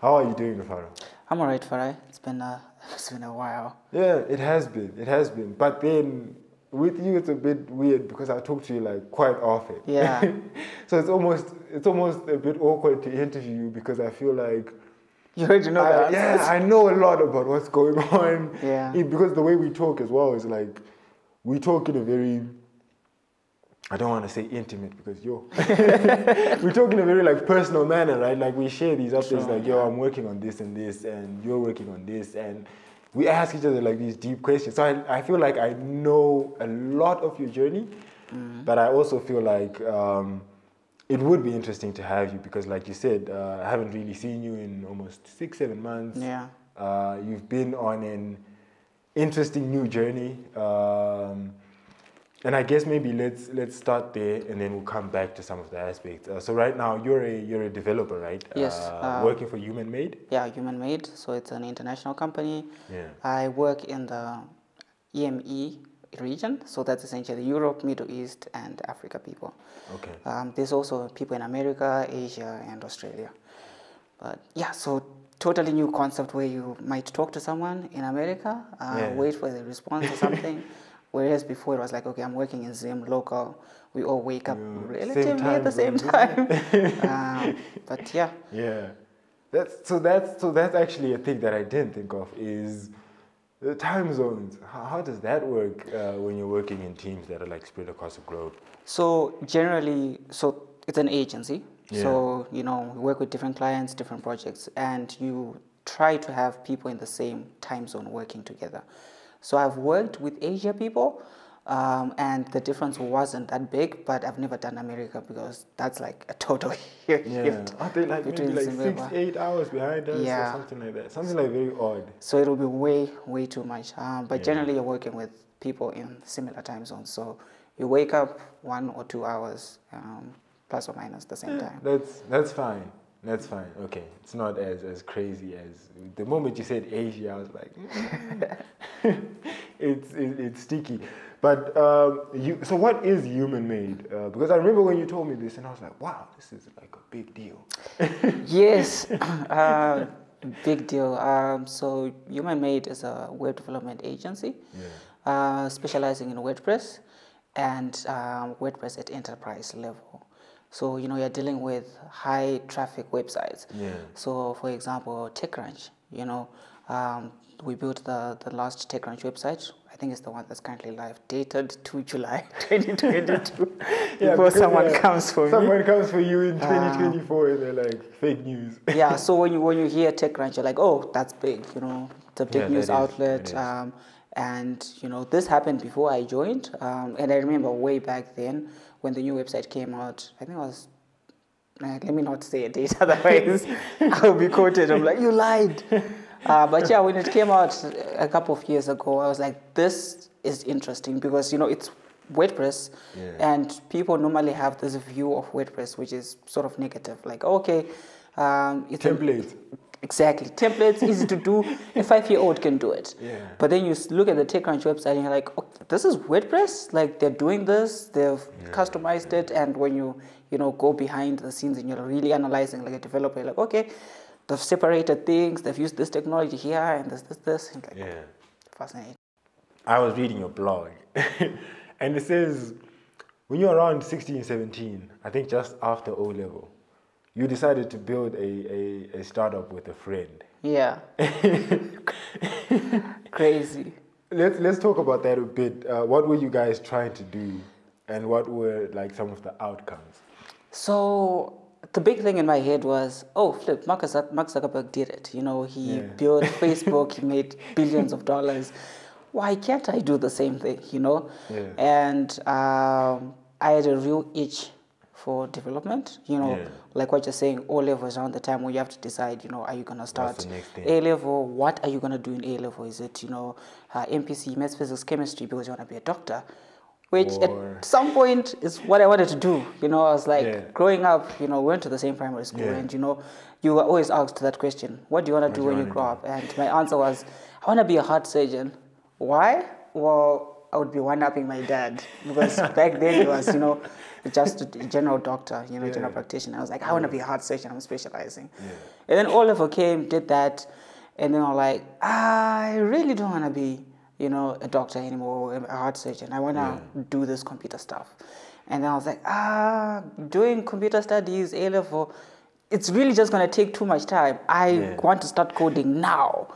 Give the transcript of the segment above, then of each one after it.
How are you doing, Farah? I'm alright, Farai. It's been a it's been a while. Yeah, it has been. It has been. But then with you, it's a bit weird because I talk to you like quite often. Yeah. so it's almost it's almost a bit awkward to interview you because I feel like You already know I, yeah. I know a lot about what's going on. Yeah. It- because the way we talk as well is like we talk in a very I don't want to say intimate because yo we talk in a very like personal manner, right? Like we share these updates Sure, like yo, I'm working on this and this and you're working on this and we ask each other like these deep questions. So I, I feel like I know a lot of your journey, Mm. but I also feel like um, it would be interesting to have you because, like you said, uh, I haven't really seen you in almost six, seven months. Yeah. Uh, you've been on an interesting new journey, um, and I guess maybe let's let's start there, and then we'll come back to some of the aspects. Uh, so right now, you're a you're a developer, right? Yes, Uh, uh, working for Human Made. Yeah, human made. So it's an international company. Yeah. I work in the EME region. So that's essentially Europe, Middle East, and Africa people. Okay. Um, there's also people in America, Asia, and Australia. But yeah, so totally new concept where you might talk to someone in America, uh, Yeah. wait for the response or something. Whereas before it was like, okay, I'm working in Zim local. We all wake up Yeah, relatively same at the same time. um, but yeah, Yeah, that's so that's so that's actually a thing that I didn't think of is the time zones. How, how does that work uh, when you're working in teams that are like spread across the globe? So generally, so it's an agency. So you know, we work with different clients, different projects, and you try to have people in the same time zone working together. So I've worked with Asia people, um, and the difference wasn't that big. But I've never done America because that's like a total shift. Yeah, aren't they like maybe between like six, eight hours behind us Yeah. or something like that? Something like very odd. So it'll be way, way too much. Um, but Yeah. generally, you're working with people in similar time zones. So you wake up one or two hours, um, plus or minus the same time. That's that's fine. That's fine. Okay, it's not as as crazy as the moment you said Asia, I was like, mm. it's it, it's sticky. But um, you, so what is human made? Uh, because I remember when you told me this, and I was like, wow, this is like a big deal. yes, uh, big deal. Um, so Human Made is a web development agency Yeah. uh, specializing in WordPress and um, WordPress at enterprise level. So you know you're dealing with high traffic websites. Yeah. So for example, TechCrunch. You know, um, we built the the last TechCrunch website. I think it's the one that's currently live, dated to July 2022. Yeah, before someone yeah, comes for me. Someone comes for you in Ah. 2024, and they're like fake news. yeah so when you when you hear TechCrunch, you're like, oh, that's big, you know, it's a big Yeah, news is, outlet. Um, and you know, this happened before I joined, um, and I remember way back then when the new website came out. I think it was. eh, let me not say a date, otherwise I'll be quoted. I'm like, you lied. Uh, but yeah, when it came out a couple of years ago, I was like, this is interesting because you know it's WordPress, Yeah. and people normally have this view of WordPress which is sort of negative, like okay, um, it's a- Templates. Exactly. Templates, easy to do. A five year old can do it. Yeah. But then you look at the TechCrunch website and you're like, oh, this is WordPress? Like they're doing this, they've customized it. And when you, you know, go behind the scenes and you're really analyzing like a developer, you're like, okay, they've separated things, they've used this technology here and this, this, this. And like, Yeah. fascinating. I was reading your blog, and it says when you're around 16, 17, I think just after O level, you decided to build a, a, a startup with a friend. Yeah. Crazy. Let's let's talk about that a bit. Uh, what were you guys trying to do, and what were like some of the outcomes? So the big thing in my head was, oh, flip, Mark Zuckerberg did it. You know, he Yeah. built Facebook, he made billions of dollars. Why can't I do the same thing? You know, Yeah. and um, I had a real itch for development. You know, Yeah. like what you're saying, O level is around the time where you have to decide. You know, are you gonna start the next thing? A level? What are you gonna do in A level? Is it you know uh, MPC, Maths, Physics, Chemistry because you wanna be a doctor? Which Or- at some point is what I wanted to do. You know, I was like Yeah. growing up. You know, went to the same primary school, Yeah. and you know, you were always asked that question: What do you want to do do you when you wanna grow up? And my answer was, I want to be a heart surgeon. Why? Well, I would be one upping my dad because back then he was, you know, just a general doctor, you know, Yeah. general practitioner. I was like, I want to be a heart surgeon. I'm specializing. Yeah. And then O level came, did that, and then I'm like, I really don't want to be, you know, a doctor anymore, a heart surgeon. I want to do this computer stuff. And then I was like, ah, doing computer studies, A level, it's really just going to take too much time. I Yeah. want to start coding now,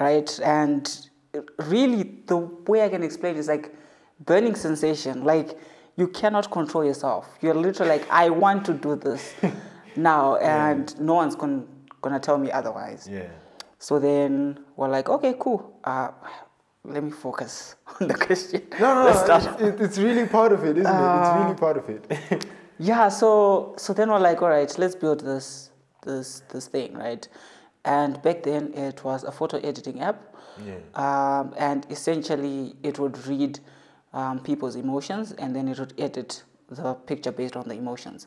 right? And really, the way I can explain is like burning sensation. Like, you cannot control yourself. You're literally like, I want to do this now, and no one's going to gonna tell me otherwise. Yeah. So then we're like, okay, cool. Uh, let me focus on the question. No, no, no. It's, it's really part of it, isn't it? It's really part of it. Yeah, so so then we're like, all right, let's build this this this thing, right? And back then it was a photo editing app, yeah. um, and essentially it would read um, people's emotions and then it would edit the picture based on the emotions.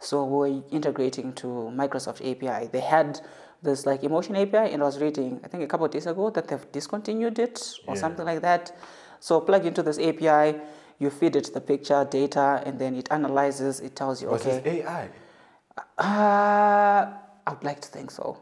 So we're integrating to Microsoft API. They had this like emotion API, and I was reading I think a couple of days ago that they've discontinued it or Yeah. something like that. So plug into this API. You feed it the picture data, and then it analyzes. It tells you, Was okay, this AI? uh, I would like to think so.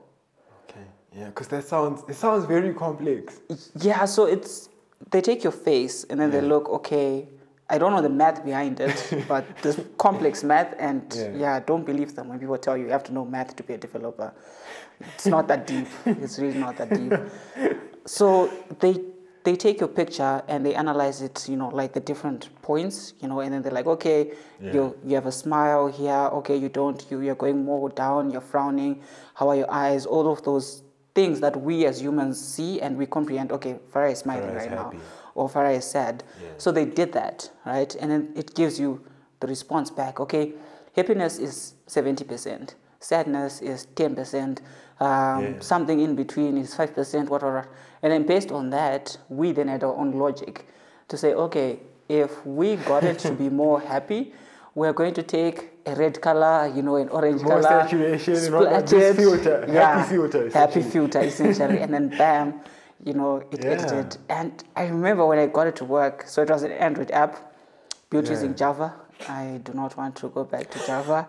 Yeah, because that sounds it sounds very complex. Yeah, so it's they take your face and then they look, okay, I don't know the math behind it, but this complex math and Yeah. yeah. don't believe them when people tell you you have to know math to be a developer. It's not that deep. It's really not that deep. So they they take your picture and they analyze it, you know, like the different points, you know, and then they're like, okay, Yeah. you you have a smile here, okay, you don't, you you're going more down, you're frowning, how are your eyes, all of those things that we as humans see and we comprehend, okay, Farah is smiling Farah is right happy. now, or Farah is sad. Yeah. So they did that, right? And then it gives you the response back, okay, happiness is 70%, sadness is 10%, um, Yeah. something in between is 5%, whatever. And then based on that, we then had our own logic to say, okay, if we got it to be more happy, we're going to take a red color, you know, an orange More color, saturation and all that. splat This happy yeah, filter, happy filter essentially, and then bam, you know, it Yeah. edited. And I remember when I got it to work, so it was an Android app built Yeah. using Java. I do not want to go back to Java.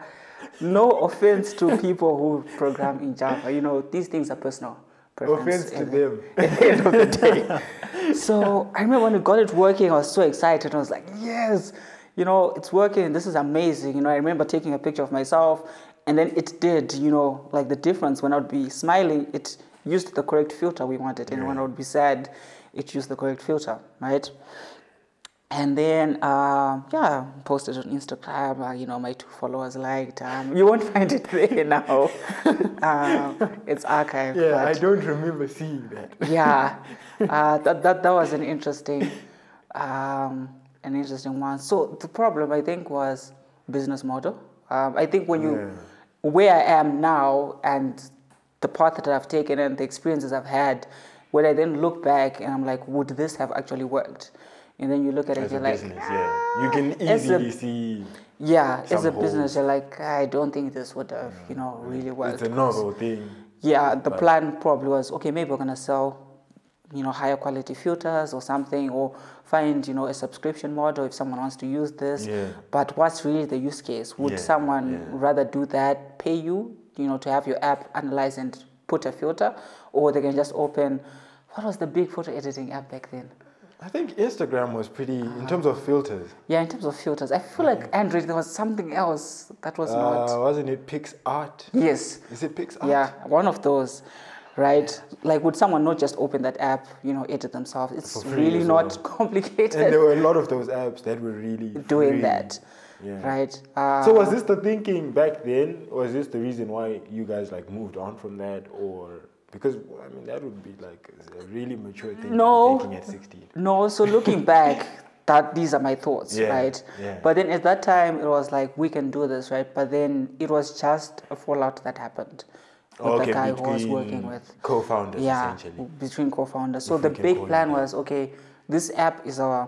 No offense to people who program in Java. You know, these things are personal. Offense to them. at the end of the day. so I remember when we got it working, I was so excited. I was like, yes, you know, it's working. This is amazing. You know, I remember taking a picture of myself, and then it did. You know, like the difference when I would be smiling, it used the correct filter we wanted, and when I would be sad, it used the correct filter, right? And then, uh, yeah, posted on Instagram. Uh, you know, my two followers liked. Um, you won't find it there now. um, it's archived. Yeah, I don't remember seeing that. yeah, uh, that, that that was an interesting, um, an interesting one. So the problem I think was business model. Um, I think when you, Yeah. where I am now and the path that I've taken and the experiences I've had, when I then look back and I'm like, would this have actually worked? And then you look at it, As you're like, business, yeah. You can as a- easily see yeah, as a some business, you're like, I don't think this would have, you know, really worked. it's a novel thing. Yeah, the plan probably was okay. Maybe we're gonna sell, you know, higher quality filters or something, or find you know a subscription model if someone wants to use this. Yeah. But what's really the use case? Would Yeah, someone yeah. rather do that, pay you, you know, to have your app analyze and put a filter, or they can just open? What was the big photo editing app back then? I think Instagram was pretty in terms of filters. Yeah, in terms of filters, I feel like Android there was something else that was Uh, not. wasn't it PicsArt? Yes, Is it PicsArt? Yeah, one of those, right? Like, would someone not just open that app, you know, edit themselves? It's really not well. complicated And there were a lot of those apps that were really doing free. that, Yeah. right? Uh, So was this the thinking back then? Was this the reason why you guys like moved on from that, or because I mean that would be like a really mature thing No. thinking at sixteen. no, so looking back, that these are my thoughts, Yeah, right? yeah. But then at that time, it was like we can do this, right? But then it was just a fallout that happened with the guy who was working with. co-founders yeah, essentially. between co-founders. So If the big plan was okay. This app is our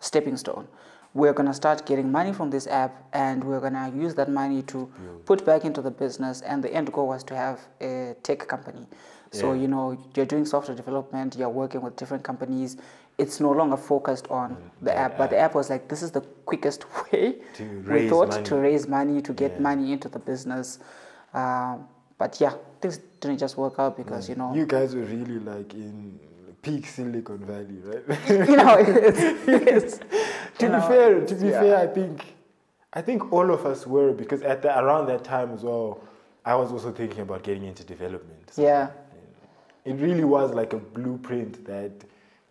stepping stone. We're gonna start getting money from this app, and we're gonna use that money to put back into the business. And the end goal was to have a tech company. So Yeah. you know you're doing software development. You're working with different companies. it's no longer focused on the app, but the app was like, this is the quickest way To we raise thought money. to raise money, to get Yeah. money into the business. Um, but yeah, things didn't just work out because, you know, You guys were really like in peak Silicon Valley, right? you know, it's, to be fair, to be yeah. fair, I think, I think all of us were because at the, around that time as well, I was also thinking about getting into development. So Yeah. It really was like a blueprint that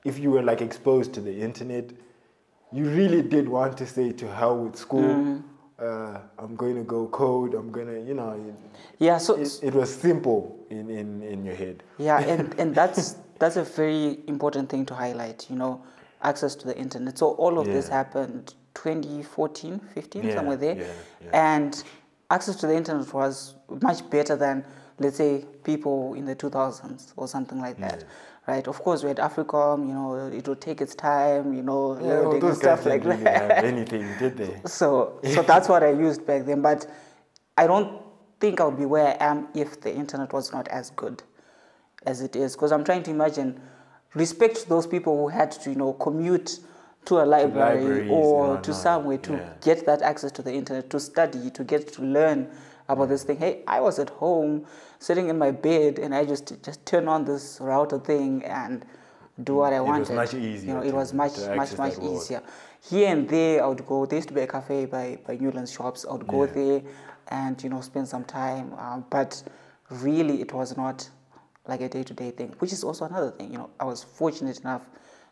if you were like exposed to the internet, you really did want to say to hell with school. Mm. Uh, I'm going to go code. I'm going to, you know, it, yeah, so, it, it was simple in, in, in your head. Yeah, and, and that's that's a very important thing to highlight, you know, access to the internet. So all of this Yeah. happened 2014, 15, Yeah, somewhere there. yeah. And access to the internet was much better than, let's say, people in the 2000s or something like that. Right, of course, we had Africom, you know, it would take its time, you know, Yeah, well, those guys stuff like didn't really that. have anything, did they? So, so that's what I used back then. But I don't think I would be where I am if the internet was not as good as it is. Because I'm trying to imagine, respect to those people who had to, you know, commute to a library or to whatnot, somewhere to yeah. get that access to the internet, to study, to get to learn about this thing. Hey, I was at home, sitting in my bed, and I just just turn on this router thing and do what I It was wanted. much You know, it was much much much easier. Here and there, I would go. There used to be a cafe by by Newlands shops. I would go Yeah. there and you know spend some time. Um, but really, it was not like a day to day thing. Which is also another thing. You know, I was fortunate enough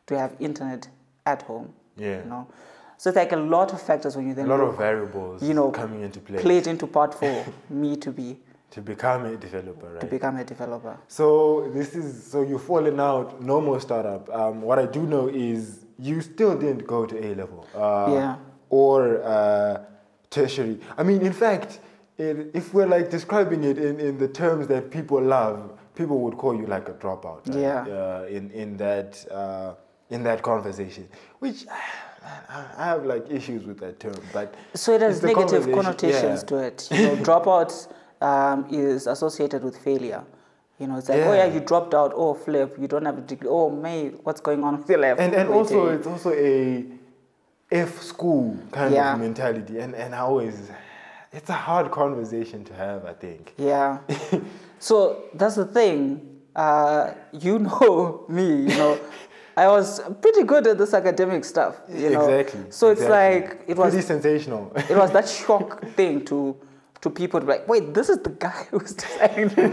to have internet at home. Yeah. You know, so it's like a lot of factors when you then A lot look, of variables you know coming into play played into part for me to be to become a developer, to become a developer. So this is so you've fallen out. No more startup. Um, what I do know is you still didn't go to A level. Uh, Yeah. Or uh, tertiary. I mean, in fact, it, if we're like describing it in, in the terms that people love, people would call you like a dropout. right? Yeah. Uh, in in that uh, in that conversation, which. I have like issues with that term, but So it has negative connotations yeah. to it. You know, dropout um, is associated with failure. You know, it's like, oh Yeah. yeah, you dropped out. Oh, flip, you don't have a degree. Oh, mate, what's going on with your life? and and Wait, also it's also a F school kind Yeah. of mentality, and and I always, it's a hard conversation to have. I think. Yeah. so that's the thing. Uh, you know me, you know. I was pretty good at this academic stuff, you know. exactly. So it's exactly. like it was pretty sensational. it was that shock thing to to people to be like, wait, this is the guy who's deciding to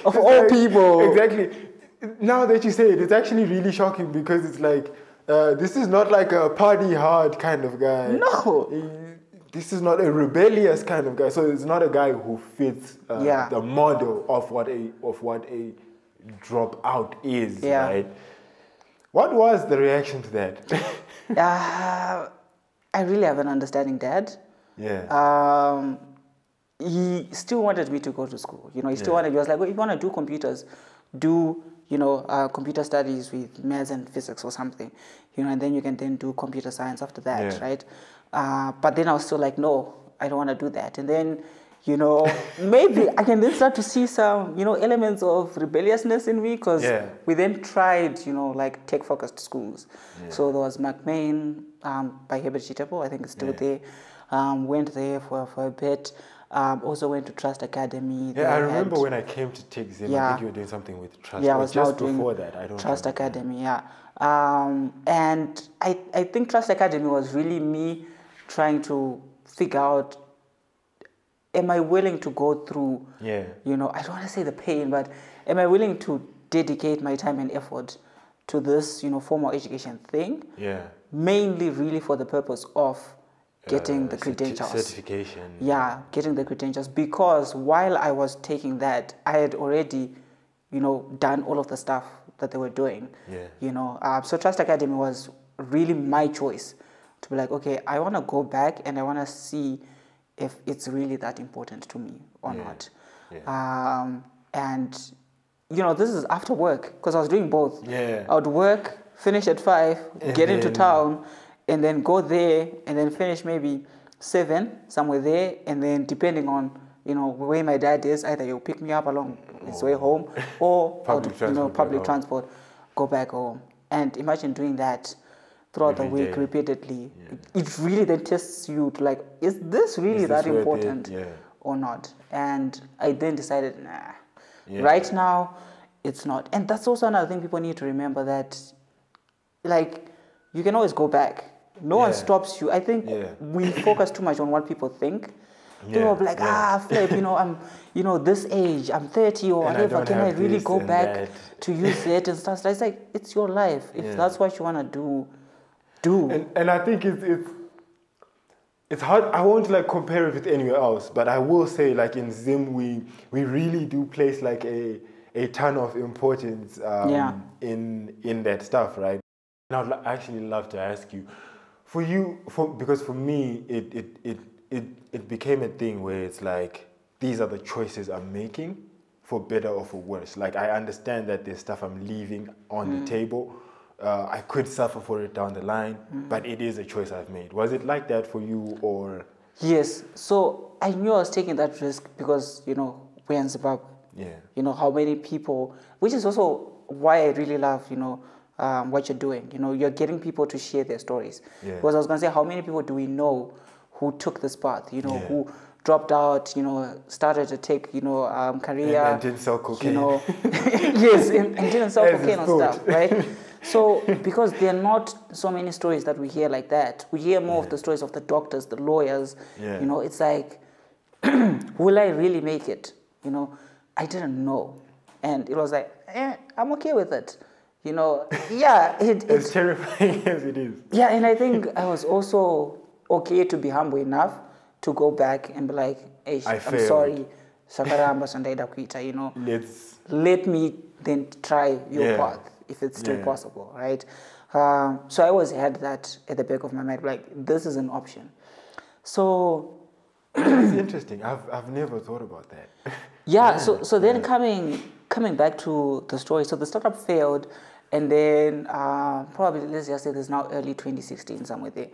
of all Like, people. Exactly. Now that you say it, it's actually really shocking because it's like uh, this is not like a party hard kind of guy. No. He- This is not a rebellious kind of guy. So it's not a guy who fits uh, Yeah. the model of what a of what a dropout is. Yeah. Right. What was the reaction to that? Uh, I really have an understanding dad. yeah. Um, he still wanted me to go to school. You know, he still Yeah. wanted. He was like, "Well, if you want to do computers, do you know uh, computer studies with maths and physics or something, you know, and then you can then do computer science after that, Yeah. right?" Uh, but then I was still like, "No, I don't want to do that." And then, you know, maybe I can then start to see some, you know, elements of rebelliousness in me because Yeah. we then tried, you know, like tech focused schools. So there was McMain um, by Herbert Chitepo, I think it's still Yeah. there. Um, went there for, for a bit. Um, also went to Trust Academy. Yeah, I had- remember when I came to Techzim, I Yeah. think you were doing something with Trust. Yeah, I was just before that. I don't Trust remember. Academy, yeah. Um, and I, I think Trust Academy was really me trying to figure out am I willing to go through, Yeah. you know, I don't want to say the pain, but am I willing to dedicate my time and effort to this, you know, formal education thing? Yeah. Mainly, really, for the purpose of getting Uh, the credentials. certification. Yeah, getting the credentials because while I was taking that, I had already, you know, done all of the stuff that they were doing. Yeah. You know, uh, so Trust Academy was really my choice to be like, okay, I want to go back and I want to see if it's really that important to me or Yeah. not. Yeah. Um, and you know, this is after work because I was doing both. Yeah. I would work, finish at five, And get into town, and then go there, and then finish maybe seven somewhere there, and then depending on you know where my dad is, either he'll pick me up along his way home, or I would, you know public transport, go back home. And imagine doing that throughout the week day. repeatedly. It really then tests you to like, is this really Is that this it? important Yeah. or not? And I then decided, nah. Yeah. Right now, it's not. And that's also another thing people need to remember that, like, you can always go back. No one stops you. I think Yeah. we focus too much on what people think. Yeah, People be like, yeah. ah, flip, you know, I'm, you know, this age, I'm 30 or And whatever. don't Can I really go back that." to use it and stuff? It's like, it's your life. If Yeah. that's what you want to do, do. And and I think it's it's it's hard. I won't like compare it with anywhere else, but I will say like in Zim we we really do place like a a ton of importance um, Yeah. in in that stuff, right? And I'd actually love to ask you, for you, for because for me it it it it it became a thing where it's like these are the choices I'm making for better or for worse. Like I understand that there's stuff I'm leaving on Mm. the table. Uh, I could suffer for it down the line, Mm. but it is a choice I've made. Was it like that for you, or yes. So I knew I was taking that risk because, you know, we're in Zimbabwe. yeah, you know how many people which is also why i really love you know um, what you're doing you know you're getting people to share their stories Yeah. because i was going to say how many people do we know who took this path you know Yeah. who dropped out you know started to take you know um, career And- and didn't sell cocaine. you know yes and, and didn't sell As cocaine and stuff right so because there are not so many stories that we hear like that we hear more of the stories of the doctors the lawyers Yeah. you know it's like will I really make it? You know, I didn't know. And it was like, eh, I'm okay with it. You know, yeah, it, as it, terrifying as it is, yeah, and I think I was also okay to be humble enough to go back and be like, hey, I I'm failed. sorry, Sakaramba Sandaida Kuita, you know, let's let me then try your Yeah. path if it's still Yeah. possible, right? Um, so I always had that at the back of my mind, like, this is an option. So It's interesting. I've I've never thought about that. Yeah, so so then coming coming back to the story, so the startup failed, and then uh, probably let's just say there's now early 2016 somewhere there,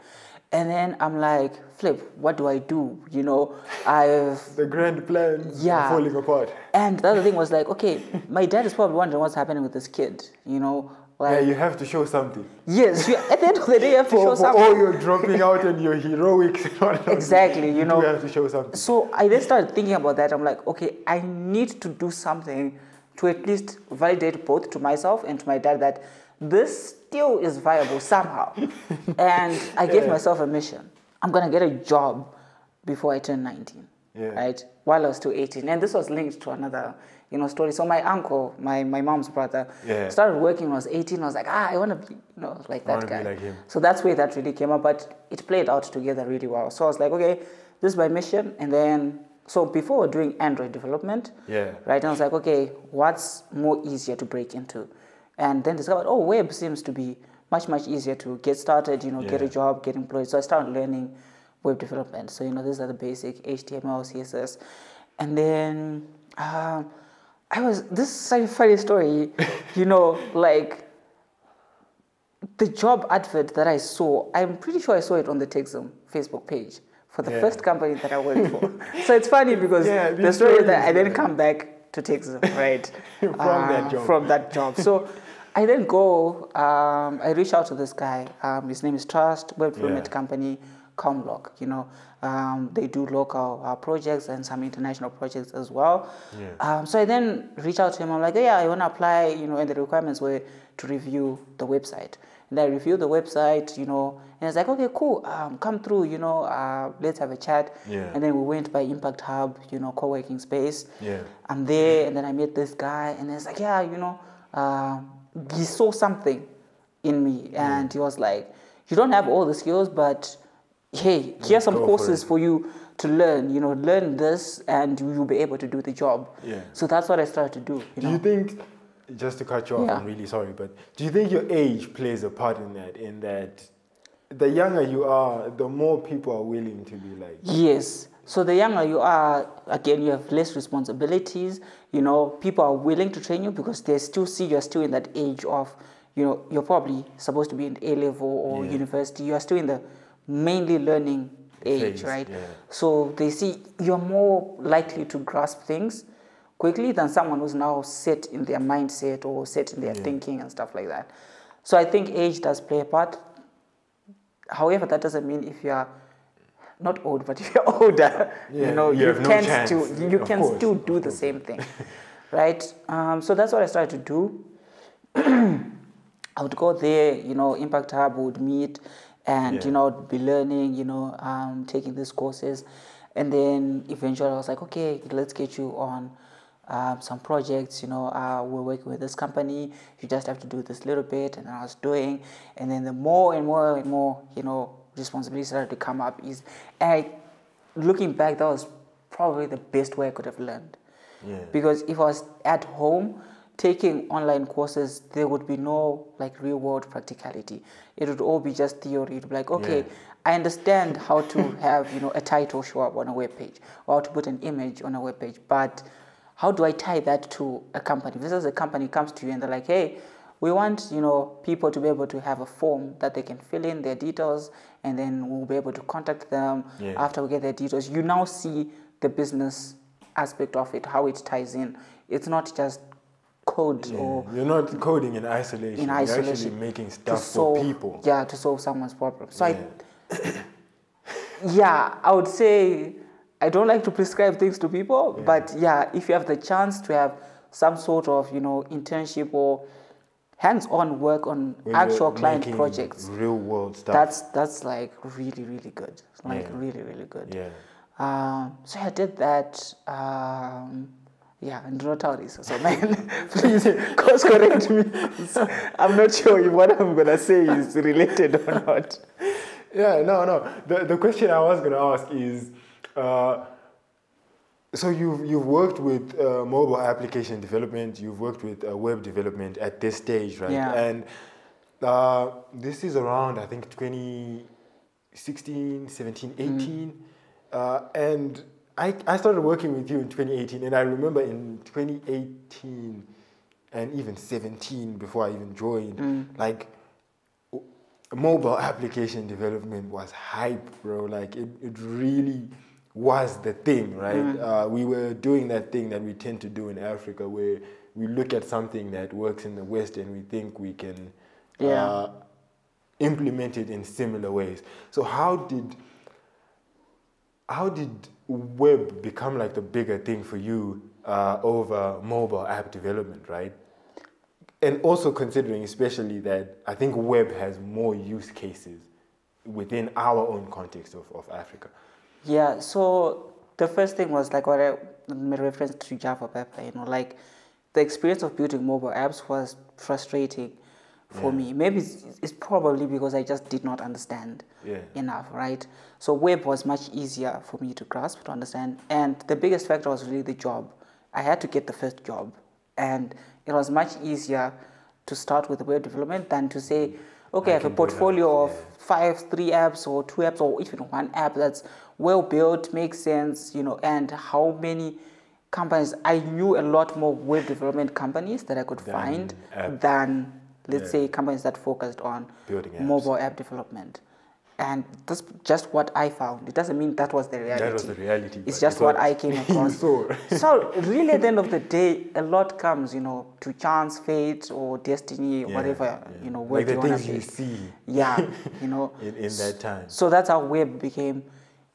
and then I'm like, flip, what do I do? You know, I've The grand plans Yeah. are falling apart. and the other thing was like, okay, my dad is probably wondering what's happening with this kid. You know, Yeah, you have to show something. yes, you, at the end of the day, you have to show For, for something. all your dropping out and your heroics, and all that, Exactly, you know. do have to show something. So I then started thinking about that. I'm like, okay, I need to do something to at least validate both to myself and to my dad that this still is viable somehow. and I gave Yeah. myself a mission. I'm gonna get a job before I turn 19. Yeah. Right? While I was still 18. And this was linked to another, you know, story. So my uncle, my, my mom's brother, Yeah. started working when I was 18. I was like, ah, I wanna be, you know, like that guy. like. So that's where that really came up, but it played out together really well. So I was like, okay, this is my mission. And then, so before doing Android development, Yeah. right, and I was like, okay, what's more easier to break into? And then discovered, oh, web seems to be much, much easier to get started, you know, get a job, get employed. So I started learning web development. So, you know, these are the basic HTML, CSS. And then um, I was, this is such a funny story, you know, like, the job advert that I saw, I'm pretty sure I saw it on the Techzim Facebook page for the Yeah. first company that I worked for. so it's funny because Yeah, the story is that I then come back to Techzim, right? From that job. From that job. So I then go, um, I reach out to this guy. Um, his name is Trust, web development Yeah. company, Comlock. You know, um, they do local uh, projects and some international projects as well. Yeah. Um, so I then reach out to him. I'm like, yeah, I want to apply. You know, and the requirements were to review the website. And I reviewed the website. You know, and it's like, okay, cool. Um, come through. You know, uh, let's have a chat. Yeah. And then we went by Impact Hub. You know, co-working space. Yeah. I'm there, and then I met this guy, and it's like, yeah, you know, uh, he saw something in me, and he was like, you don't have all the skills, but hey, here's some Go for courses it. for you to learn. You know, learn this, and you'll be able to do the job. Yeah. So that's what I started to do. You Do know, you think, just to cut you off, Yeah. I'm really sorry, but do you think your age plays a part in that? In that, the younger you are, the more people are willing to be like, Yes. So the younger you are, again, you have less responsibilities. You know, people are willing to train you because they still see you're still in that age of, you know, you're probably supposed to be in A level or Yeah. university. You are still in the mainly learning age, Phase, right? yeah. So they see you're more likely to grasp things quickly than someone who's now set in their mindset or set in their Yeah. thinking and stuff like that. So I think age does play a part. However, that doesn't mean if you are not old, but if you're older, Yeah, you know, you you, have no can chance, still you of can course, still do the same thing, right? Um, so that's what I started to do. I would go there, you know, Impact Hub would meet, and Yeah. you know, be learning, you know, um, taking these courses, and then eventually I was like, okay, let's get you on um, some projects. You know, uh, we're working with this company. You just have to do this little bit, and I was doing, and then the more and more and more, you know, responsibilities started to come up. Is I, looking back, that was probably the best way I could have learned Yeah. because if I was at home taking online courses, there would be no like real world practicality. It would all be just theory. It'd be like, okay, Yeah. I understand how to have you know a title show up on a web page or how to put an image on a web page, but how do I tie that to a company? Versus a company comes to you and they're like, hey, we want you know people to be able to have a form that they can fill in their details and then we'll be able to contact them Yeah. after we get their details. You now see the business aspect of it, how it ties in. It's not just code Yeah. or You're not coding in isolation. in You're actually isolation making stuff solve, for people. Yeah, to solve someone's problem. So Yeah. I, yeah, I would say I don't like to prescribe things to people, Yeah. but yeah, if you have the chance to have some sort of you know internship or hands-on work on actual client projects, Real world stuff. that's that's like really really good. Like Yeah. really really good. yeah. Um, so I did that. Um, yeah, and do not tell this. So man, please course correct me. I'm not sure if what I'm gonna say is related or not. Yeah, no, no. The, the question I was going to ask is uh, so you've, you've worked with uh, mobile application development, you've worked with uh, web development at this stage, right? Yeah. And uh, this is around, I think, 2016, 17, 18. Uh, and I, I started working with you in 2018, and I remember in 2018 and even 17, before I even joined, like mobile application development was hype, bro. Like it, it really was the thing, right? Uh, we were doing that thing that we tend to do in Africa where we look at something that works in the West and we think we can Yeah. uh, implement it in similar ways. So how did how did web become like the bigger thing for you uh, over mobile app development, right? And also considering, especially that I think web has more use cases within our own context of, of Africa. Yeah. So the first thing was like what I made reference to Java Pepper. You know, like the experience of building mobile apps was frustrating for Yeah. me. Maybe it's, it's probably because I just did not understand Yeah. enough, right? So web was much easier for me to grasp, to understand. And the biggest factor was really the job. I had to get the first job. And it was much easier to start with web development than to say, okay, I, I have a portfolio of yeah. five, three apps or two apps or even one app that's well built, makes sense, you know, and how many companies I knew a lot more web development companies that I could Than find app. than let's Yeah. say companies that focused on mobile app development. And that's just what I found. It doesn't mean that was the reality. That was the reality. It's just it's what I came across. saw. so really at the end of the day, a lot comes, you know, to chance, fate or destiny, Yeah, whatever, yeah. you know, like word the you wanna things you see Yeah, you know. in, in that time. So that's how web became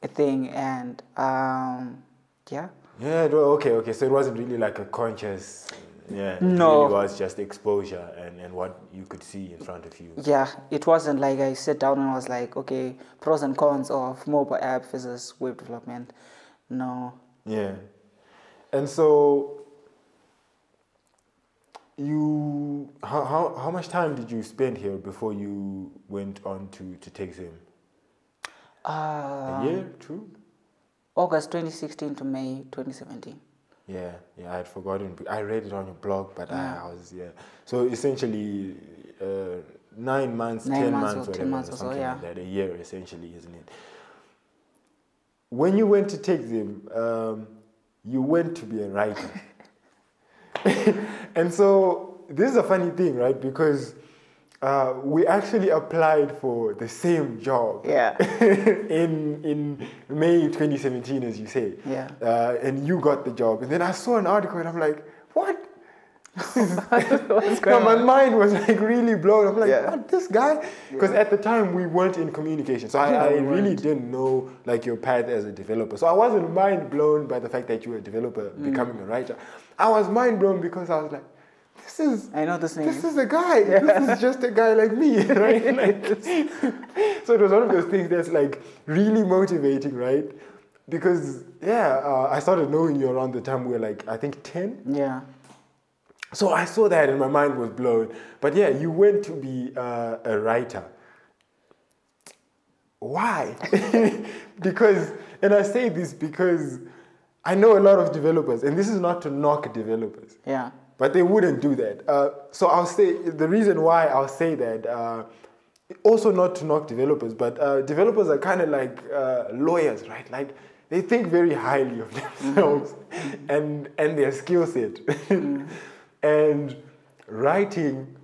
a thing and um yeah. Yeah, okay, okay. So it wasn't really like a conscious, yeah. It No. really was just exposure and, and what you could see in front of you. Yeah, it wasn't like I sat down and was like, okay, pros and cons of mobile app versus web development. No. Yeah. And so you how, how how much time did you spend here before you went on to, to Techzim? Uh, A year, two? August 2016 to May 2017. Yeah, yeah, I had forgotten. I read it on your blog, but Yeah. I, I was yeah. So essentially, uh, nine months, Nine ten months months, or 10 months or so, something yeah. like that. A year, essentially, isn't it? When you went to Techzim, um, you went to be a writer, and so this is a funny thing, right? Because uh, we actually applied for the same job Yeah. in in May 2017, as you say. Yeah. Uh, and you got the job, and then I saw an article, and I'm like, what? No, my mind was like really blown. I'm like, Yeah. what, this guy? Because at the time we weren't in communication, so I, Yeah, I we really weren't. didn't know like your path as a developer. So I wasn't mind blown by the fact that you were a developer Mm. becoming a writer. I was mind blown because I was like, this is I know this name. this is a guy. This is just a guy like me, right? Like, so it was one of those things that's like really motivating, right? Because yeah, uh, I started knowing you around the time we were like I think ten. yeah. So I saw that and my mind was blown. But yeah, you went to be uh, a writer. Why? because, and I say this because I know a lot of developers, and this is not to knock developers, Yeah. But they wouldn't do that. Uh, so I'll say the reason why I'll say that. Uh, also, not to knock developers, but uh, developers are kind of like uh, lawyers, right? Like they think very highly of themselves and and their skill set. and writing,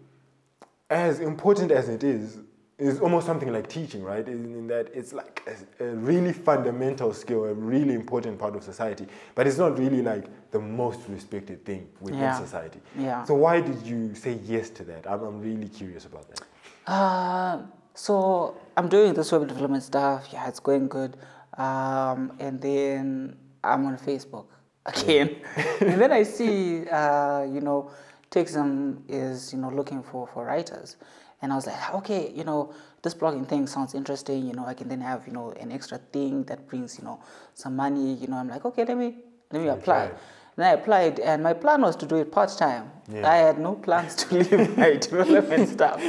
as important as it is, is almost something like teaching, right? In, in that it's like a, a really fundamental skill, a really important part of society, but it's not really like the most respected thing within Yeah. society. Yeah. So why did you say yes to that? I'm, I'm really curious about that. Uh, so I'm doing this web development stuff. Yeah, it's going good. Um, and then I'm on Facebook again, and then I see, uh, you know, Techzim is you know looking for for writers, and I was like, okay, you know, this blogging thing sounds interesting. You know, I can then have you know an extra thing that brings you know some money. You know, I'm like, okay, let me let me apply. try. Then I applied, and my plan was to do it part time. Yeah. I had no plans to leave my development stuff.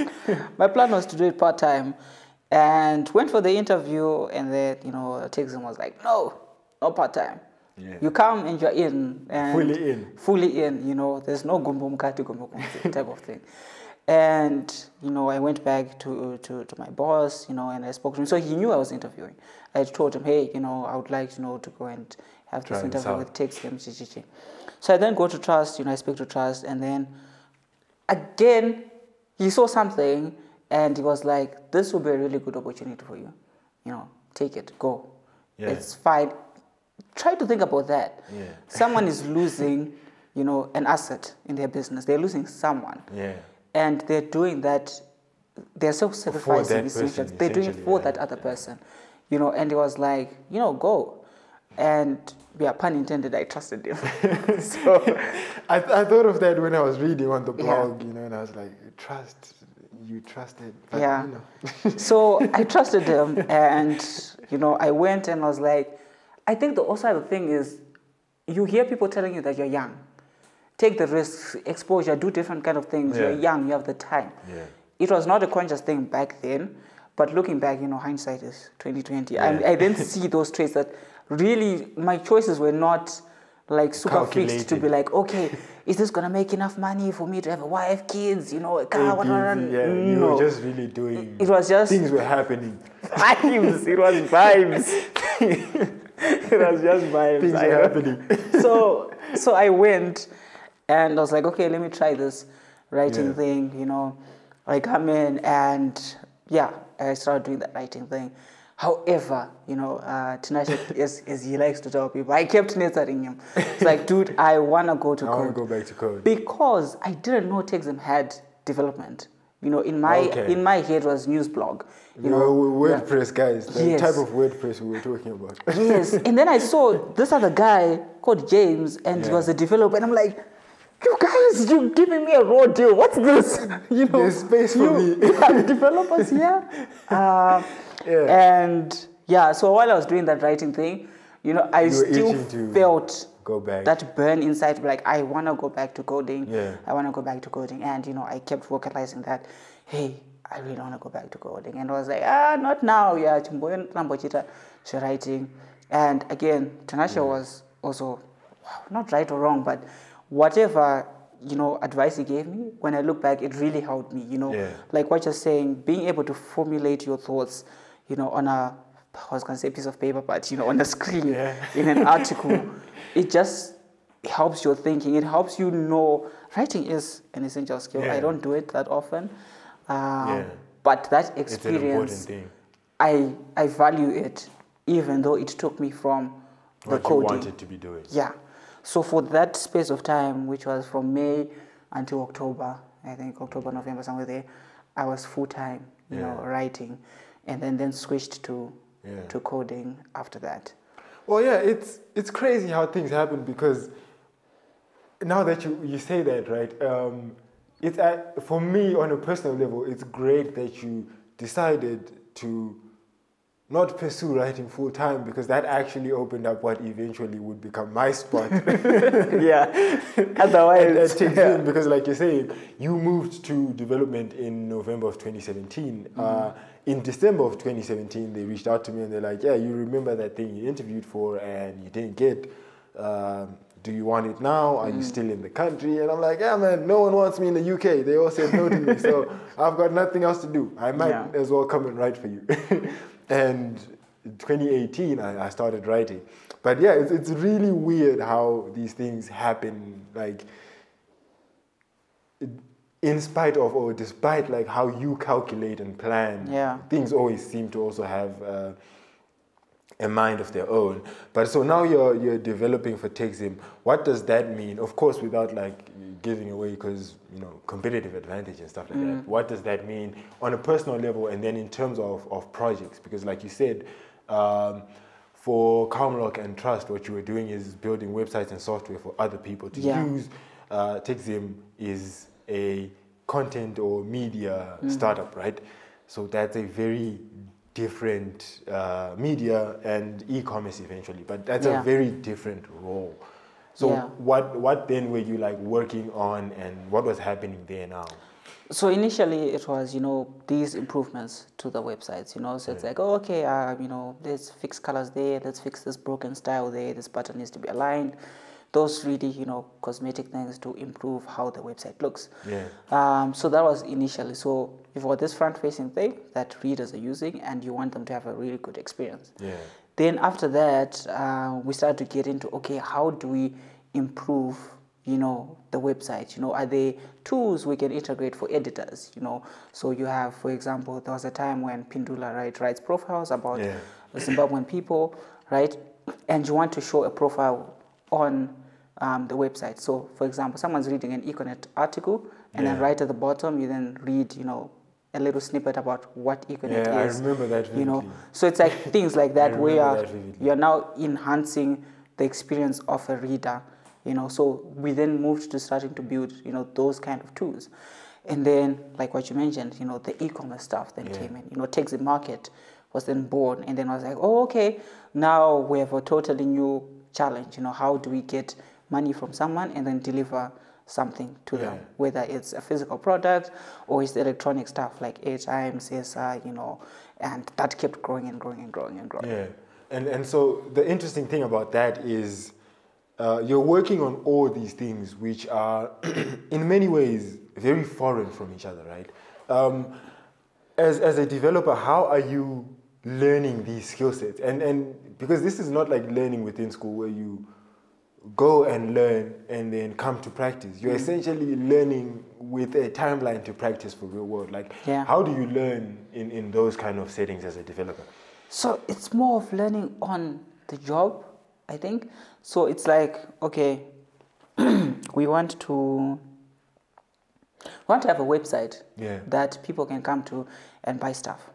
My plan was to do it part time, and went for the interview, and then you know, Techzim was like, "No, no part time. Yeah. You come and you're in, and Fully in. fully in. You know, there's no gumbo kumsi type of thing." And you know, I went back to, to, to my boss, you know, and I spoke to him. So he knew I was interviewing. I told him, hey, you know, I would like, you know, to go and have this this interview with Techzim, chi, chi, chi. So I then go to Trust, you know, I speak to Trust, and then again, he saw something and he was like, this will be a really good opportunity for you. You know, take it, go. Yeah. It's fine. Try to think about that. Yeah. Someone is losing, you know, an asset in their business. They're losing someone. Yeah. And they're doing that, they're self-sacrificing essentially. They're doing it for yeah. that other person. You know, and he was like, you know, go. And yeah, pun intended, I trusted him. so I, I thought of that when I was reading on the Yeah. blog, you know, and I was like, trust, you trusted. But, Yeah. You know. so I trusted him, and you know, I went and I was like, I think the also the thing is, you hear people telling you that you're young, take the risks, exposure, do different kind of things. You're young, you have the time. Yeah. It was not a conscious thing back then, but looking back, you know, hindsight is twenty twenty. Yeah. I, I then see those traits that really my choices were not like super fixed to be like, okay, is this gonna make enough money for me to have a wife, kids, you know, a car, whatever? what, you. what, what? Yeah, you were just really doing. It was just things were happening. vibes. It was vibes. it was just vibes. Things were happening. so so I went and I was like, okay, let me try this writing Yeah. thing. You know, I come in and yeah, I started doing that writing thing. However, you know, uh, Tinashe, as, as he likes to tell people, I kept nurturing him. It's like, dude, I wanna go to code. I want to go back to code. because I didn't know Techzim had development. You know, in my Okay. in my head was news blog. You You know, know, yeah. WordPress guys, the Yes. type of WordPress we were talking about. Yes, and then I saw this other guy called James, and he was a developer, and I'm like, you guys, you're giving me a raw deal? What's this? You know, There's space for you, me. have developers here, uh, Yeah. and yeah. So while I was doing that writing thing, you know, I You still felt Go back. that burn inside, like I wanna go back to coding. Yeah. I wanna go back to coding, and you know, I kept vocalizing that, hey, I really wanna go back to coding, and I was like, ah, not now, yeah, chimboyo nambochita she writing, and again, Tinashe was also, wow, not right or wrong, but whatever you know advice he gave me, when I look back, it really helped me. You know, Yeah. like what you're saying, being able to formulate your thoughts, you know, on a I was gonna say piece of paper, but you know, on a screen Yeah. in an article, it just helps your thinking. It helps you know writing is an essential skill. Yeah. I don't do it that often, um, but that it's an important experience. I I value it, even though it took me from the What you wanted to be doing. Yeah. So for that space of time, which was from May until October, I think October, November, somewhere there, I was full time, you know, writing, and then then switched to Yeah. to coding after that. Well, yeah, it's it's crazy how things happen because now that you, you say that, right? Um, it's for me on a personal level, it's great that you decided to not pursue writing full time because that actually opened up what eventually would become my spot. yeah, and otherwise, that takes yeah. in because, like you're saying, you moved to development in November of 2017. Mm-hmm. Uh, in December of 2017, they reached out to me and they're like, "Yeah, you remember that thing you interviewed for and you didn't get. Um, do you want it now? Are Mm. you still in the country?" And I'm like, "Yeah, man, no one wants me in the UK. They all said no to me, so I've got nothing else to do. I might Yeah. as well come and write for you." and 2018, I, I started writing. But yeah, it's, it's really weird how these things happen. Like, in spite of or despite like how you calculate and plan, Yeah. things always seem to also have uh, a mind of their own. But so now you're you're developing for Techzim. What does that mean? Of course, without like giving away because you know competitive advantage and stuff like that. What does that mean on a personal level, and then in terms of of projects? Because like you said. Um, for Calmlock and Trust, what you were doing is building websites and software for other people to Yeah. use. Uh, Techzim is a content or media startup, right? So that's a very different uh, media and e-commerce eventually, but that's Yeah. a very different role. So Yeah. what what then were you like working on, and what was happening there now? So initially it was, you know, these improvements to the websites, you know, so it's like, oh, okay, uh, you know, let's fix colors there, let's fix this broken style there, this button needs to be aligned. Those really, you know, cosmetic things to improve how the website looks. Yeah. Um, so that was initially. So you've got this front-facing thing that readers are using, and you want them to have a really good experience. Yeah. Then after that, uh, we started to get into okay, how do we improve, you know, the website? You know, are there tools we can integrate for editors? You know, so you have, for example, there was a time when Pindula right writes profiles about Yeah. Zimbabwean people, right? And you want to show a profile on um, the website. So, for example, someone's reading an Econet article, and then right at the bottom, you then read, you know, a little snippet about what Econet Yeah, I is. remember that Vividly. You know, so it's like things like that where you're now enhancing the experience of a reader. You know, so we then moved to starting to build, you know, those kind of tools. And then, like what you mentioned, you know, the e-commerce stuff then Yeah. came in. You know, Techzim Market was then born, and then I was like, oh, okay, now we have a totally new challenge. You know, how do we get money from someone and then deliver something to them, whether it's a physical product or it's electronic stuff like airtime, CSR, you know, and that kept growing and growing and growing and growing. Yeah, and and so the interesting thing about that is uh, you're working on all these things which are in many ways very foreign from each other, right? Um, as as a developer, how are you learning these skill sets? And and because this is not like learning within school where you go and learn and then come to practice. You're mm. essentially learning with a timeline to practice for real world. Like, Yeah. how do you learn in, in those kind of settings as a developer? So it's more of learning on the job, I think. So it's like, okay, we want to we want to have a website Yeah. that people can come to and buy stuff.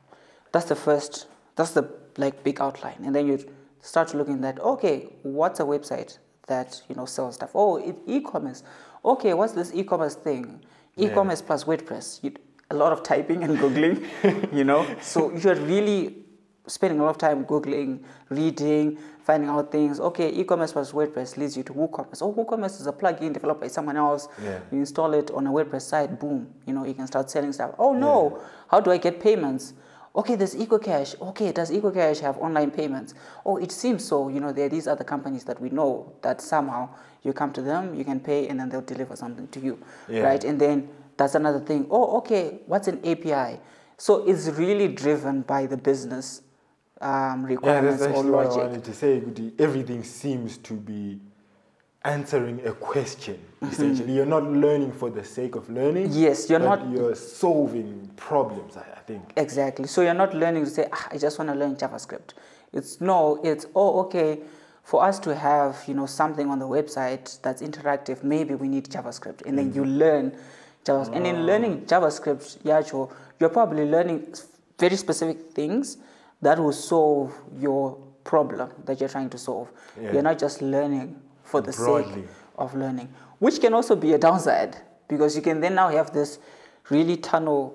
That's the first that's the like big outline. And then you start looking at okay, what's a website that, you know, sell stuff? Oh, e-commerce. Okay, what's this e-commerce thing? E-commerce plus WordPress. You, a lot of typing and googling, you know. So you're really spending a lot of time googling, reading, finding out things. Okay, e-commerce plus WordPress leads you to WooCommerce. Oh, WooCommerce is a plugin developed by someone else. Yeah. You install it on a WordPress site, boom, you know, you can start selling stuff. Oh no, how do I get payments? Okay, there's EcoCash. Okay, does EcoCash have online payments? Oh, it seems so. You know, there are these other companies that we know that somehow you come to them, you can pay, and then they'll deliver something to you, Yeah. right? And then that's another thing. Oh, okay, what's an API? So it's really driven by the business um, Yeah, that's or actually what I wanted to say. Everything seems to be answering a question. Essentially, you're not learning for the sake of learning. Mm-hmm. Yes, you're not- You're solving problems. I, I think. Exactly. So you're not learning to say, ah, I just want to learn JavaScript. It's no, it's, oh, okay, for us to have you know something on the website that's interactive, maybe we need JavaScript, and then you learn JavaScript. And in learning JavaScript, sure, you're probably learning very specific things that will solve your problem that you're trying to solve. Yeah. You're not just learning for the sake of learning, which can also be a downside because you can then now have this really tunnel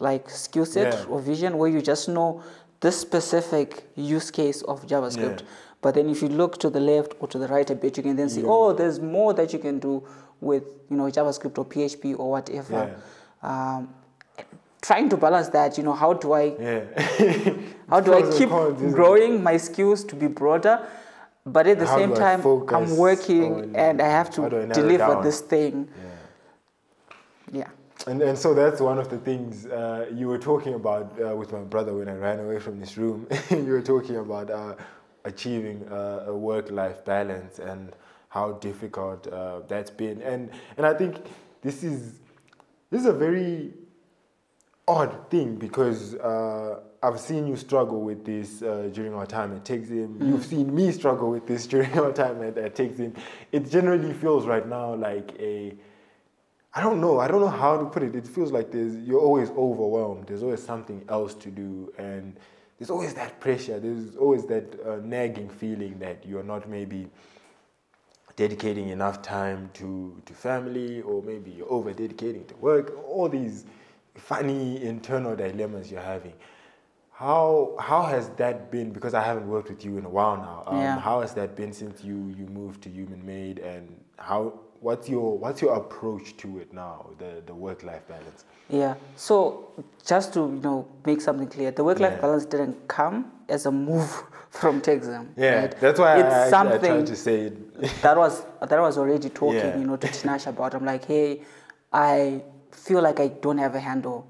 like skill set Yeah. or vision where you just know this specific use case of JavaScript. Yeah. But then if you look to the left or to the right a bit, you can then see, Yeah. oh, there's more that you can do with you know JavaScript or PHP or whatever. Um, trying to balance that, you know, how do I how do I keep cons, isn't it? growing my skills to be broader, but at the How same time, I'm working and I have to deliver this thing. Yeah. Yeah. And, and so that's one of the things uh, you were talking about uh, with my brother when I ran away from this room. you were talking about uh, achieving uh, a work-life balance and how difficult uh, that's been. And and I think this is this is a very odd thing because uh, I've seen you struggle with this uh, during our time at Techzim. You've seen me struggle with this during our time at, at Techzim. It generally feels right now like a I don't know. I don't know how to put it. It feels like there's you're always overwhelmed. There's always something else to do, and there's always that pressure. There's always that uh, nagging feeling that you're not maybe dedicating enough time to to family, or maybe you're over dedicating to work. All these funny internal dilemmas you're having. How how has that been? Because I haven't worked with you in a while now. Um, Yeah. How has that been since you you moved to Human Made, and how what's your what's your approach to it now? The the work life balance. Yeah. So just to you know make something clear, the work-life Yeah. balance didn't come as a move from Techzim. Yeah, right? that's why it's I, I, I something tried to say it. that was that I was already talking, Yeah. you know, to Tinashe about. I'm like, hey, I feel like I don't have a handle.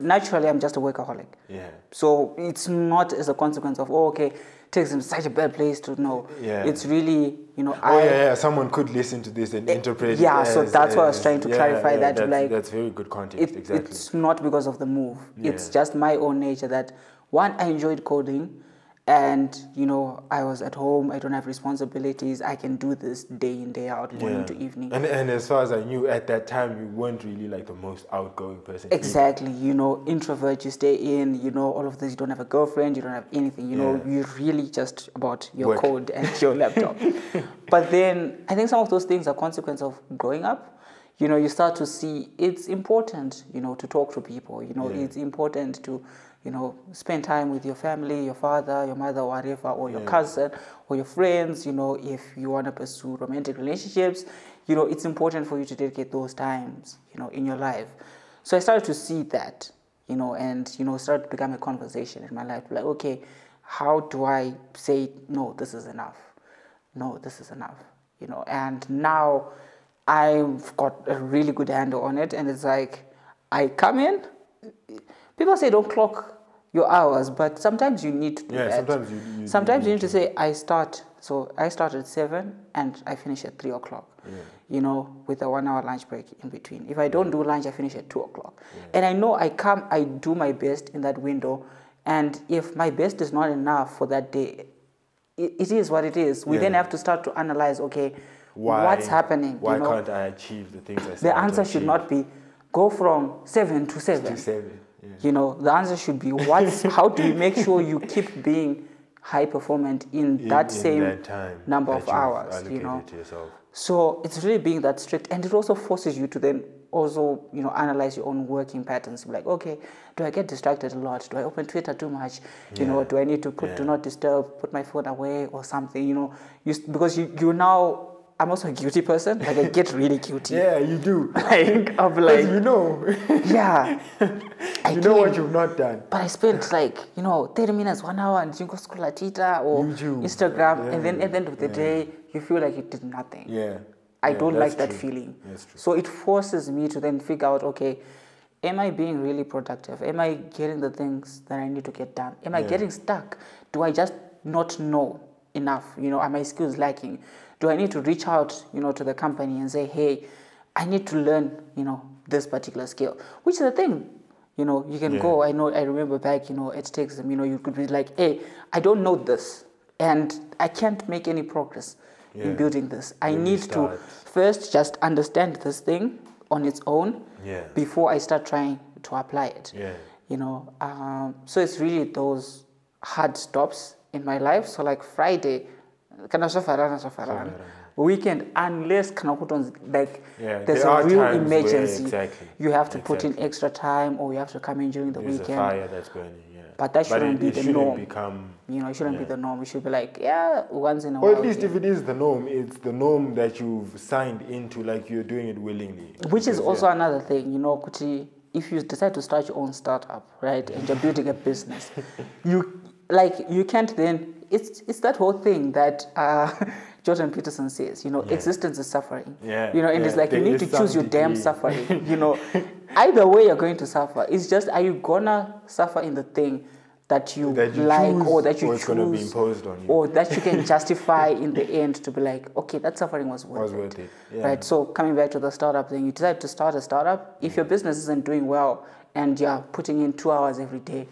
Naturally, I'm just a workaholic. yeah. So it's not as a consequence of, oh, okay, Techzim is such a bad place to know. Yeah. It's really, you know, Oh I. yeah, yeah. Someone could listen to this and Eh, interpret. it yeah, so as- that's what I was trying to yeah, clarify yeah, that, That's, like, that's very good context. It, exactly. It's not because of the move. It's just my own nature that one, I enjoyed coding, and you know, I was at home. I don't have responsibilities. I can do this day in day out, morning Yeah. to evening. And and as far as I knew at that time, you weren't really like the most outgoing person. either. Exactly, you know, introvert, you stay in, you know, all of this, you don't have a girlfriend, you don't have anything, you know, you're really just about your Work. code and your laptop. but then I think some of those things are consequence of growing up. You know, you start to see it's important, you know, to talk to people, you know, Yeah. it's important to, you know, spend time with your family, your father, your mother, or whatever, or your Yeah. cousin, or your friends, you know, if you want to pursue romantic relationships, you know, it's important for you to dedicate those times, you know, in your life. So I started to see that, you know, and, you know, started to become a conversation in my life. Like, okay, how do I say, no, this is enough? No, this is enough, you know, and now I've got a really good handle on it. And it's like, I come in, people say don't clock your hours, but sometimes you need to do Yeah, that. sometimes you- you- sometimes you you need need to say I start. So I start at seven and I finish at three o'clock. You know, with a one-hour lunch break in between. If I don't do lunch, I finish at two o'clock. And I know I come, I do my best in that window. And if my best is not enough for that day, it, it is what it is. We then have to start to analyze. Okay, Why, what's happening? Why you know? can't I achieve the things I said the answer should not be go from seven to seven. to seven. Yeah. You know, the answer should be what's how do you make sure you keep being high performant in, In- that in same that time number that of hours, you know. So it's really being that strict, and it also forces you to then also, you know, analyze your own working patterns. Like, okay, do I get distracted a lot? Do I open Twitter too much? You know, do I need to put do not disturb, put my phone away or something? You know, you, because you you now. I'm also a guilty person. Like I get really guilty. Yeah, you do. Like I'm 'Cause like, you know, yeah. I you know what you've not done. But I spent like, you know, 30 minutes, one hour and jingle scroll at Twitter or YouTube. Instagram. And then at the end of the yeah. day, you feel like you did nothing. Yeah. I Yeah, don't like that true. feeling. That's true. So it forces me to then figure out, okay, am I being really productive? Am I getting the things that I need to get done? Am I Yeah. getting stuck? Do I just not know enough? You know, are my skills lacking? Do I need to reach out, you know, to the company and say, hey, I need to learn, you know, this particular skill, which is the thing. You know, you can Yeah. go. I know. I remember back, you know, at Techzim, you know, you could be like, "Hey, I don't know this. and I can't make any progress Yeah. in building this. I need to first just understand this thing on its own Yeah. before I start trying to apply it. Yeah. You know, um, so it's really those hard stops in my life. So like Friday, kana safarana safarana. Weekend, unless kana kutonzi- like Yeah, there's there a real times where- emergency, exactly, you have to put in extra time or you have to come in during the There's weekend. a fire that's burning. Yeah. But that shouldn't it, be it the shouldn't norm. become. You know, it shouldn't be the norm. It should be like, yeah, once in a while. Or at least yeah. if it is the norm, it's the norm that you've signed into, like you're doing it willingly. Which is also yeah. another thing, you know, Kuti, if you decide to start your own startup, right, and you're building a business, you like you can't then it's it's that whole thing that uh, Jordan Peterson says, you know, Yeah. existence is suffering. Yeah, You know, and it's yeah, like you need to choose your damn suffering. You know, either way you're going to suffer. It's just are you gonna suffer in the thing that you, That you like choose or that you or it's choose gonna be imposed on you. or that you can justify in the end to be like, okay, that suffering was worth Was it. worth it, yeah. Right. So coming back to the startup thing, you decide to start a startup. If your business isn't doing well and you're putting in two hours every day,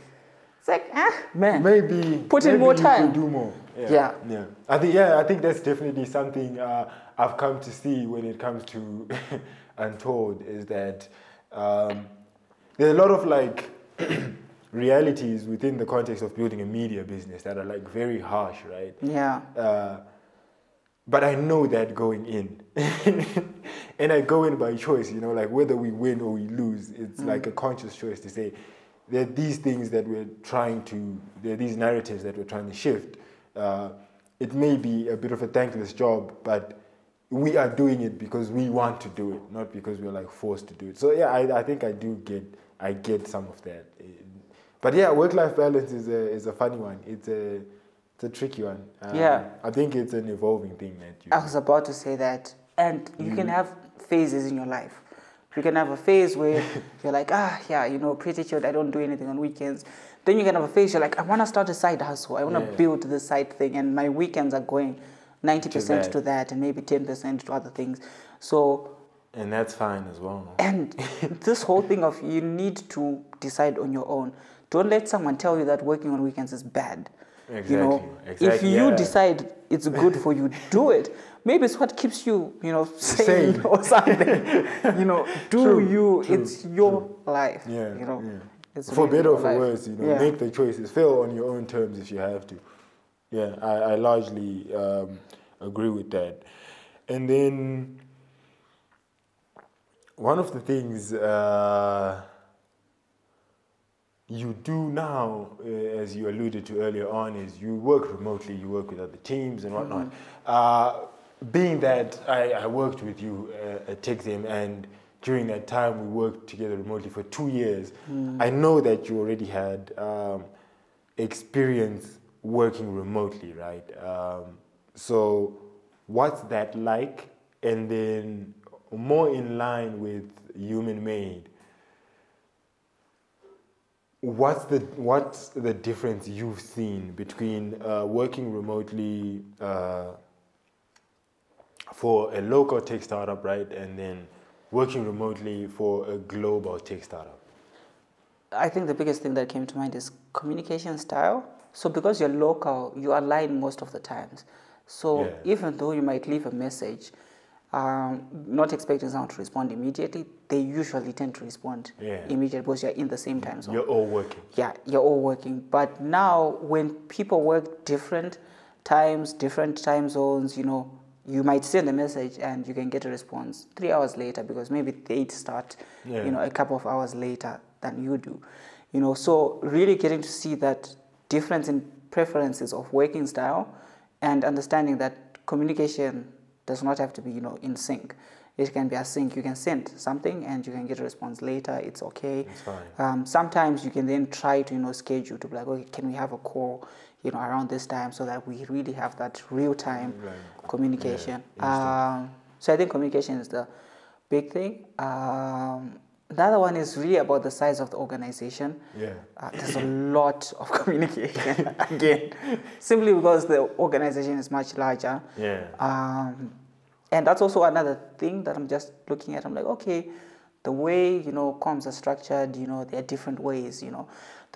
it's like, ah, man. maybe Put in maybe more you time. could do more. Yeah. Yeah. yeah. I think yeah, I think that's definitely something uh, I've come to see when it comes to Untold is that um, there's a lot of like realities within the context of building a media business that are like very harsh, right? Yeah. Uh, but I know that going in. and I go in by choice, you know, like whether we win or we lose, it's like a conscious choice to say there are these things that we're trying to, there are these narratives that we're trying to shift. Uh, it may be a bit of a thankless job, but we are doing it because we want to do it, not because we're like forced to do it. So yeah, I, I think I do get, I get some of that. But yeah, work-life balance is a, is a funny one. It's a, it's a tricky one. Um, Yeah. I think it's an evolving thing that you. I was about to say that. And you Mm. can have phases in your life. You can have a phase where you're like, ah, yeah, you know, pretty chilled. I don't do anything on weekends. Then you can have a phase you're like, I want to start a side hustle. I want to Yeah. build this side thing. And my weekends are going 90% that. to that and maybe 10% to other things. So and that's fine as well. And this whole thing of you need to decide on your own. Don't let someone tell you that working on weekends is bad. You know, Exactly, if you yeah. decide it's good for you, do it. Maybe it's what keeps you, you know, sane, Sane. or something. you know, do True, you. true, it's your life. Yeah. You know, yeah. it's for really better or for life. worse, you know, Yeah. make the choices. Fail on your own terms if you have to. Yeah, I, I largely um, agree with that. And then one of the things uh, you do now, uh, as you alluded to earlier on, is you work remotely, you work with other teams and whatnot. Mm-hmm. Uh, being that I, I worked with you uh, at TechZim and during that time we worked together remotely for two years, Mm. I know that you already had um, experience working remotely, right? Um, so, what's that like? And then, more in line with human made, what's the what's the difference you've seen between uh, working remotely uh, for a local tech startup, right, and then working remotely for a global tech startup? I think the biggest thing that came to mind is communication style. So because you're local, you align most of the times. So Yeah. even though you might leave a message, um, not expecting someone to respond immediately, they usually tend to respond Yeah. immediately because you're in the same time zone. You're all working. yeah, you're all working. But now, when people work different times, different time zones, you know, you might send a message and you can get a response three hours later because maybe they start, Yeah. you know, a couple of hours later than you do. You know, so really getting to see that difference in preferences of working style and understanding that communication does not have to be, you know, in sync. It can be async. You can send something and you can get a response later. It's okay. It's fine. Um, sometimes you can then try to you know schedule to be like, okay, can we have a call, you know, around this time so that we really have that real time Right. communication. Yeah, um, so I think communication is the big thing. Um, the other one is really about the size of the organization. Yeah. Uh, there's a lot of communication again, simply because the organization is much larger. Yeah. Um, and that's also another thing that I'm just looking at. I'm like, okay, the way you know comms are structured, you know, there are different ways. You know,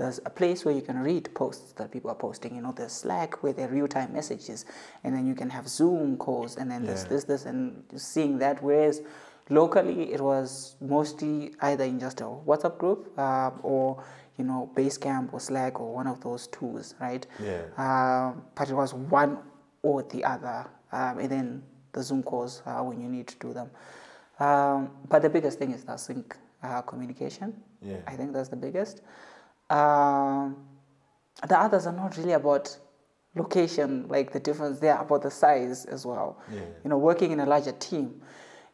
there's a place where you can read posts that people are posting. You know, there's Slack where there are real time messages, and then you can have Zoom calls, and then there's Yeah. this, this, and seeing that. Whereas locally, it was mostly either in just a WhatsApp group uh, or you know Basecamp or Slack or one of those tools, right? Yeah. Um, but it was one or the other, um, and then the Zoom calls uh, when you need to do them. Um, but the biggest thing is the sync uh, communication. Yeah. I think that's the biggest. Um, the others are not really about location, like the difference. They are about the size as well. Yeah. You know, working in a larger team,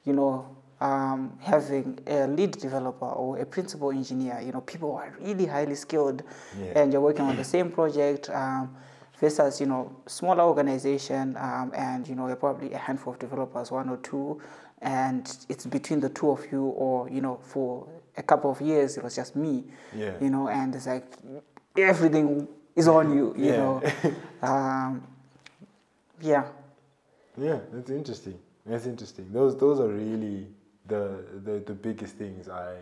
you know, um, having a lead developer or a principal engineer, you know, people are really highly skilled, Yeah. and you're working on the same project. Um, versus you know smaller organization um, and you know you're probably a handful of developers one or two and it's between the two of you or you know for a couple of years it was just me Yeah. you know and it's like everything is on you you Yeah. know um, yeah Yeah, that's interesting. That's interesting. Those those are really the the, the biggest things I,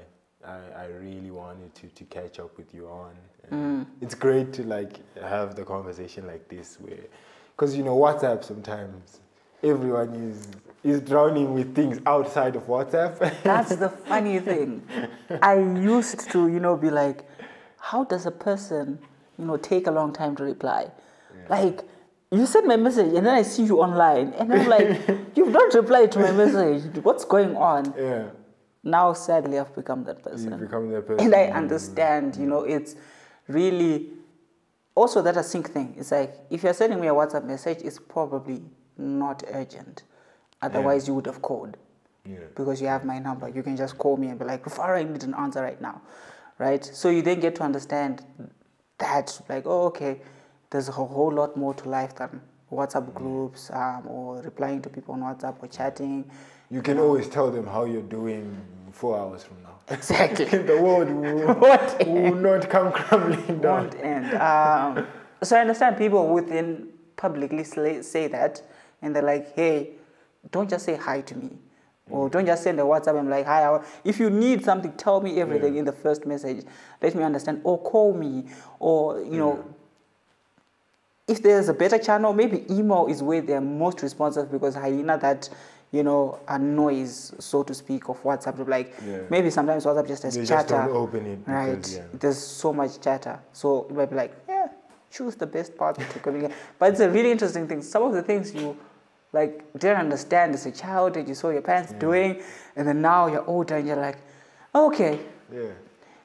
I I really wanted to, to catch up with you on. And It's great to like have the conversation like this where because you know WhatsApp sometimes everyone is is drowning with things outside of WhatsApp. That's the funny thing. I used to, you know, be like, how does a person, you know, take a long time to reply? Like, you send my message and then I see you online and I'm like, you've not replied to my message. What's going on? yeah. Now, sadly, I've become that person. You person. become that person. And I understand, you know, it's really also that async thing. It's like if you're sending me a WhatsApp message, it's probably not urgent. Otherwise, you would have called Yeah. because you have my number. You can just call me and be like, Rufaro, I need an answer right now, right? So you then get to understand that, like, oh, okay, there's a whole lot more to life than WhatsApp groups um, or replying to people on WhatsApp or chatting. You can always tell them how you're doing four hours from now. Exactly. the world will, will not come crumbling down. won't end. Um, so I understand people within publicly say that, and they're like, "Hey, don't just say hi to me, or mm. don't just send a WhatsApp and be like, hi. If you need something, tell me everything Yeah. in the first message. Let me understand, or call me, or you know." If there's a better channel, maybe email is where they're most responsive because hyena that, you know, a noise, so to speak, of WhatsApp. Like Yeah. maybe sometimes WhatsApp just has They chatter. just don't open it because, right? yeah. There's so much chatter. So you might be like, yeah, choose the best part to communicate. But it's a really interesting thing. Some of the things you like didn't understand as a child and you saw your parents doing, and then now you're older and you're like, okay, Yeah.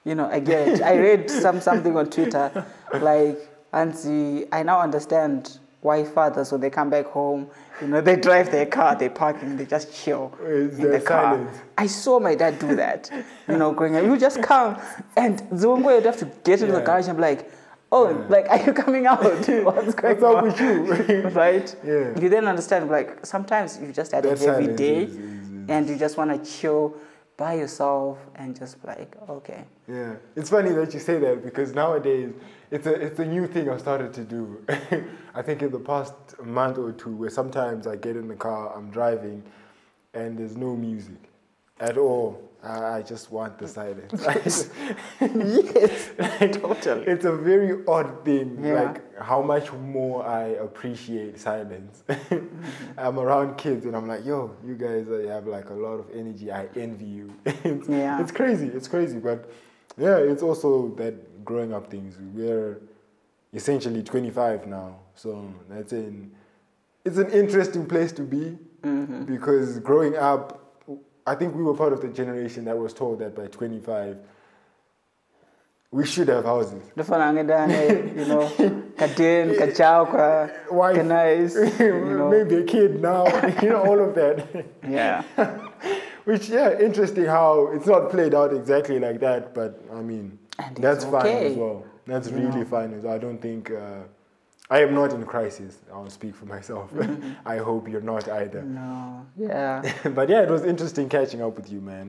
you know, I get it. I read some something on Twitter, like, Auntie, I now understand why fathers when they come back home, you know, they drive their car, they park and they just chill It's in the car. silence. I saw my dad do that, you know, growing up. You just come and Zongo, you'd have to get into the garage and be like, oh, like, are you coming out? What's going What's up on? with you? right? Yeah. You then understand, like, sometimes you just had a heavy day is- is- is- and you just want to chill by yourself and just like, okay. Yeah, it's funny that you say that because nowadays it's a it's a new thing I've started to do. I think in the past month or two, where sometimes I get in the car, I'm driving, and there's no music at all. I, just want the silence. Yes, totally. it's a very odd thing, Yeah. like how much more I appreciate silence. I'm around kids and I'm like, yo, you guys uh, have like a lot of energy. I envy you. it's, Yeah. it's crazy. It's crazy, but yeah, it's also that growing up things. We're essentially 25 now, so that's in. It's an interesting place to be Mm-hmm. because growing up, I think we were part of the generation that was told that by 25 we should have houses. you know kaden kachao Wife. kanais you know Maybe a kid now, you know, all of that. yeah Which, yeah, interesting how it's not played out exactly like that, but I mean, that's fine as well. That's You really know. fine. as well. I don't think, uh, I am not in crisis. I'll speak for myself. Mm-hmm. I hope you're not either. no yeah but yeah, it was interesting catching up with you, man.